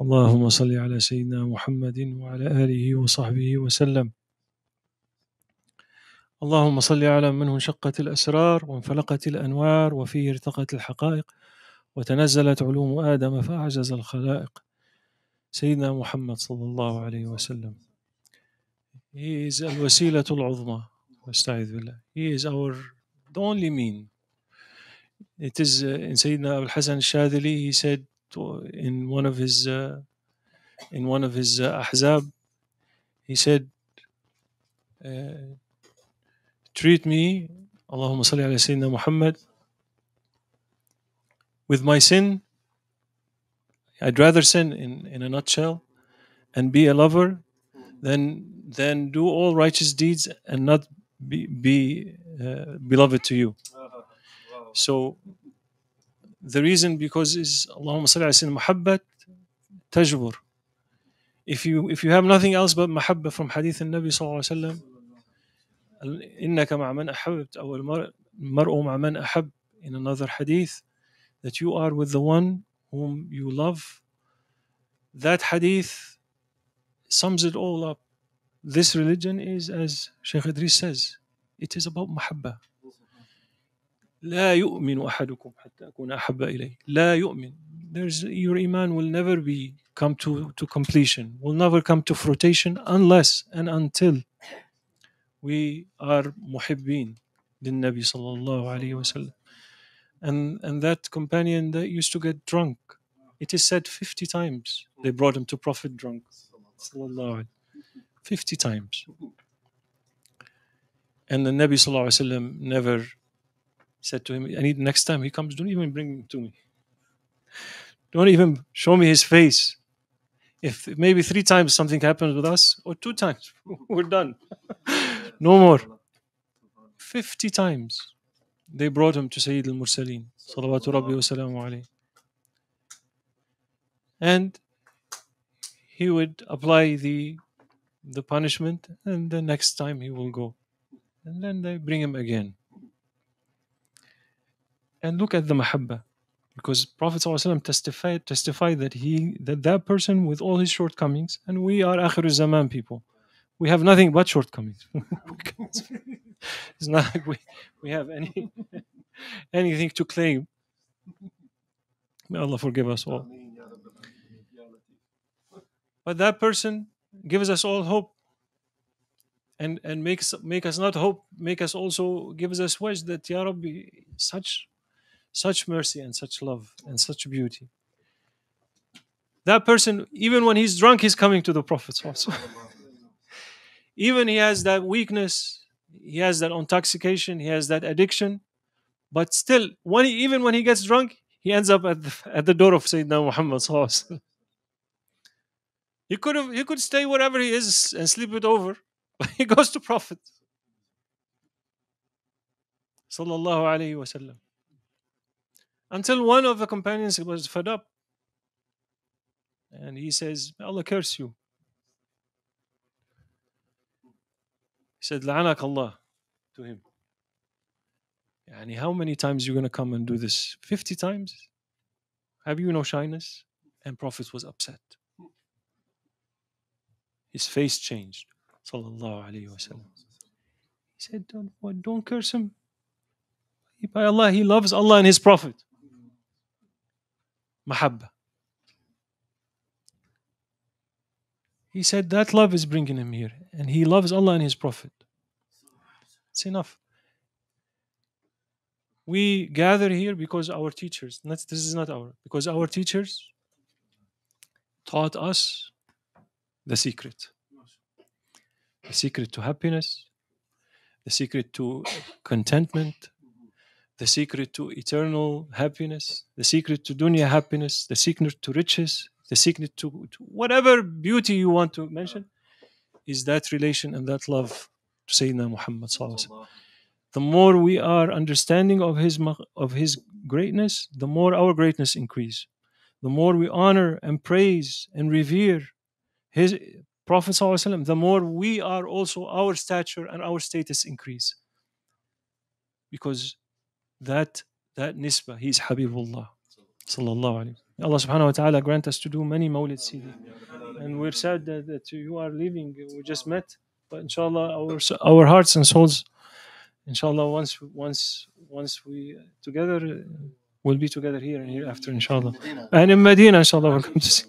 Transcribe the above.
اللهم صل على سيدنا محمد وعلى آله وصحبه وسلم. اللهم صل على من انشقت الأسرار وانفلقت الأنوار وفيه ارتقت الحقائق وتنزلت علوم آدم فأعجز الخلائق. سيدنا محمد صلى الله عليه وسلم. He is الوسيلة العظمى واستعذ بالله He is our only mean. It is uh, in Abu Hassan Shadili he said in one of his uh, in one of his uh, ahzab he said uh, treat me Allahumma salli ala Sayyidina Muhammad with my sin. I'd rather sin in, in a nutshell and be a lover than than do all righteous deeds and not be, be uh, beloved to you. So the reason because is Allahumma salli ala Sayyidina Muhammad tajbur if you if you have nothing else but mahabba from hadith النبي صلى الله عليه وسلم إنك مع من أحببت أو المرء المرء مع من أحب in another hadith that you are with the one whom you love that hadith sums it all up this religion is as Sheikh Idris says it is about mahabba لا يؤمن أحدكم حتى أكون أحب إليه لا يؤمن There's, your iman will never be come to, to completion will never come to fruition unless and until we are muhibbin للنبي صلى الله عليه وسلم and, and that companion that used to get drunk it is said 50 times they brought him to Prophet drunk صلى الله عليه 50 times and the Nabi صلى الله عليه وسلم never said to him, I need next time he comes, don't even bring him to me. Don't even show me his face. If maybe three times something happens with us, or two times, we're done. no more. 50 times they brought him to Sayyid al Mursaleen. Wa. And he would apply the the punishment, and the next time he will go. And then they bring him again. And look at the mahabba because prophet ﷺ testified testified that he that that person with all his shortcomings and we are akhir zaman people. We have nothing but shortcomings. It's not like we, we have any anything to claim. May allah forgive us all. But that person gives us all hope and and makes make us not hope make us also gives us wish that ya rabbi such such mercy and such love and such beauty. That person, even when he's drunk, he's coming to the Prophet. Even he has that weakness, he has that intoxication, he has that addiction, but still, when he, even when he gets drunk, he ends up at the, at the door of Sayyidina Muhammad. He could have he could stay wherever he is and sleep it over, but he goes to Prophet. Sallallahu alaihi wasallam until one of the companions was fed up and he says, Allah curse you. He said, La'anak Allah to him. And how many times you gonna come and do this? 50 times? Have you no shyness? And Prophet was upset. His face changed. He said, Don't, don't curse him. By Allah, he loves Allah and his Prophet mahabba. He said that love is bringing him here, and he loves Allah and His Prophet. It's enough. We gather here because our teachers, not, this is not our, because our teachers taught us the secret. The secret to happiness, the secret to contentment, the secret to eternal happiness, the secret to dunya happiness, the secret to riches, the secret to, to whatever beauty you want to mention, is that relation and that love to Sayyidina Muhammad. The more we are understanding of his of his greatness, the more our greatness increase. The more we honor and praise and revere his Prophet, the more we are also our stature and our status increase. Because that that nisbah, he's Habibullah. Sallallahu alayhi. Allah subhanahu wa ta'ala grant us to do many Mawlid Sidi. And we're sad that, that you are leaving. We just met, but inshallah, our our hearts and souls, inshallah, once once once we together, we'll be together here and hereafter, inshallah. And in Medina, inshallah, come to see.